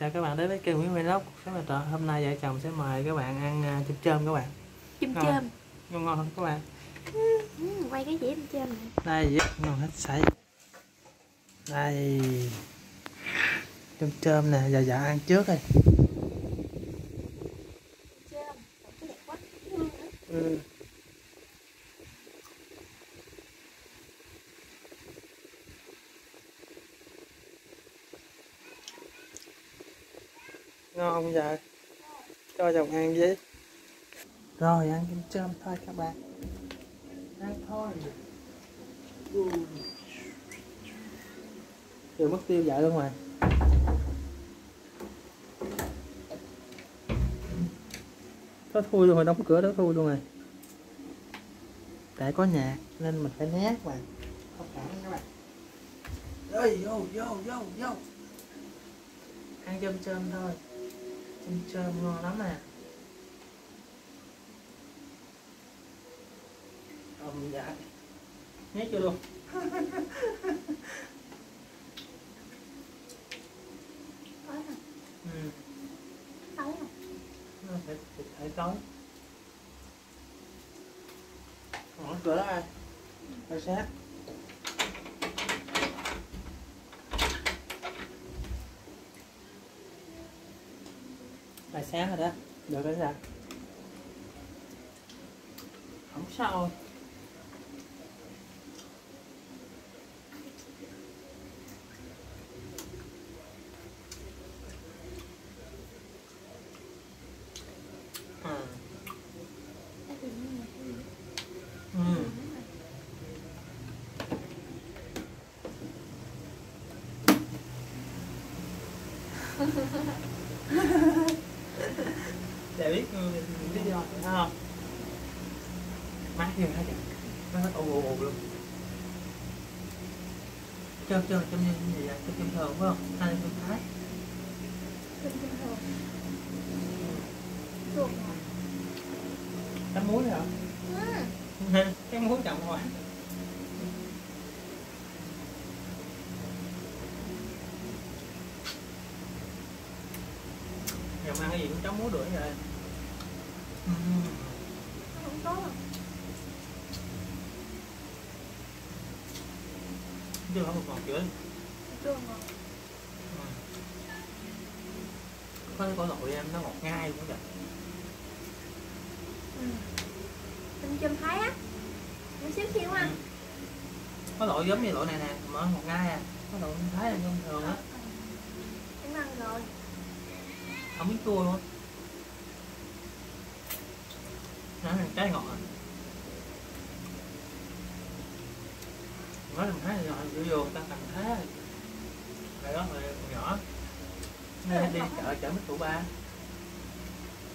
chào các bạn đến với kênh Nguyễn Vlog Sáng là Trợ hôm nay vợ chồng sẽ mời các bạn ăn à, chôm chôm các bạn. Chôm Ngon. chôm. ngon ngon không các bạn? Ừ, quay cái dĩa chôm chôm này đây rất ngon hết sảy đây. Chôm chôm nè giờ dạ ăn trước rồi chôm. Ừ. ngon không giờ cho chồng ăn với. Rồi, ăn chôm chôm thôi các bạn. Ăn thôi. Ừ. mất tiêu dại luôn rồi. Có thui luôn rồi, đóng cửa đó thui luôn rồi. Tại có nhạc nên mình phải né các bạn. Không cảm các bạn. Ơi vô vô vô vô. Ăn chôm chôm thôi chôm chôm ngon lắm nè ông dạ. Nhét chưa luôn. Ừ. nó phải phải thể tối mở cửa đó ai? Phải sát là sáng rồi đó. Được cái sao? Không sao gì nữa nè ừ. để biết do phải không? Má kêu thấy kìa nó hết ù ù ù luôn chôm chôm chôm như gì vậy? Chôm chôm thường phải không? Hay chôm thái. Chôm chôm thường chuột muối hả? Ừ. cái muối chậm quá giờ mà ăn cái gì cũng chấm muối được rồi ừ. không rồi chưa không còn chữa chua ngon có cái lội em nó ngọt ngay luôn vậy ừ. chôm thái á nó xíu xíu ăn có lội giống như lội này nè mà ngọt ngay à có lội thái là thông thường á em ăn rồi không biết chua luôn á nó là trái ngọt nói là thái rồi vô vô ta cầm thái rồi đó rồi nhỏ. Nên đi chợ chợ mít tủ ba.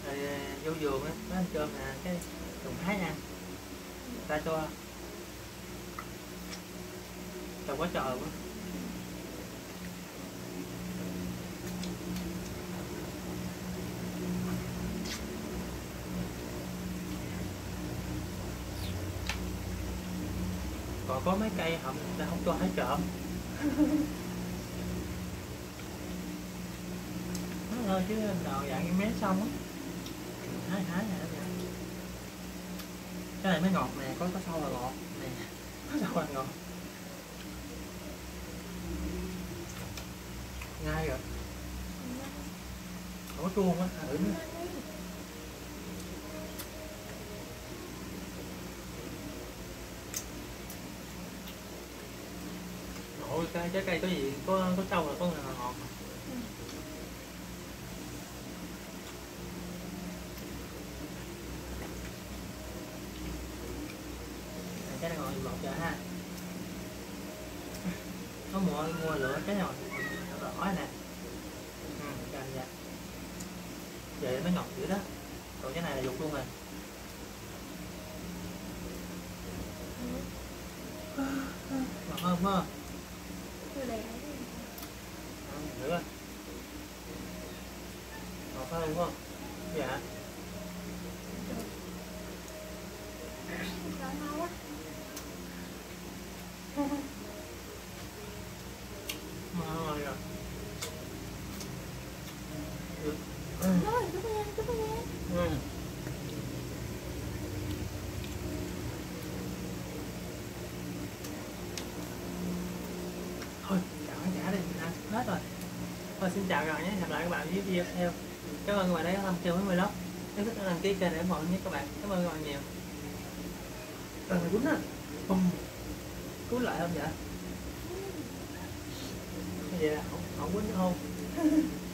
Rồi à, vô vườn á nó ăn cơm nè cái trùng thái ăn người ta cho. Trồng quá trời luôn còn có mấy cây hầm ta không cho hái trộm. Nó thôi chứ đào dạng như mé xong á. Hái hái nè nó cái này mới ngọt nè, có có sâu là ngọt nè. Có sâu là ngọt. Ngay rồi. Không có chua quá thử nữa. Nuôi cái trái cây có gì có có sâu là có là ngọt Này, cái này ngồi một giờ ha. Có mua mua lửa cái nào rõ nè. Ừ cho anh vậy mới ngọt dữ đó. Còn cái này là dục luôn rồi. Ngọt hơn không? Chưa đẹp nữa ngọt hơn đúng không dạ Rồi ngon quá ngon rồi được Nói chúc nha, chúc nha. ừ. thôi chào khán giả đi mình ăn hết rồi thôi xin chào các bạn nhé. Hẹn gặp lại các bạn với video tiếp theo. Cảm ơn các bạn đã tham chơi với vlog. Nếu thích đăng ký kênh để ủng hộ nhé các bạn. Cảm ơn các bạn nhiều. Cần phải quýnh á. Bùm. Cứu lại không vậy? Vậy là không không quýnh không